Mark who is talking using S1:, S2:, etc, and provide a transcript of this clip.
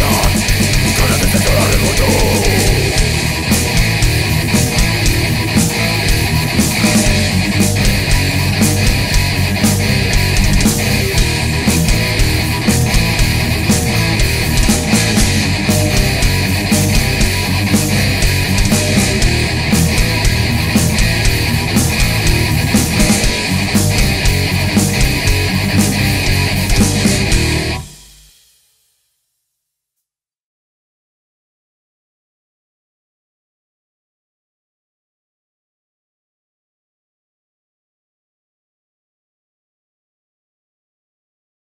S1: Stop.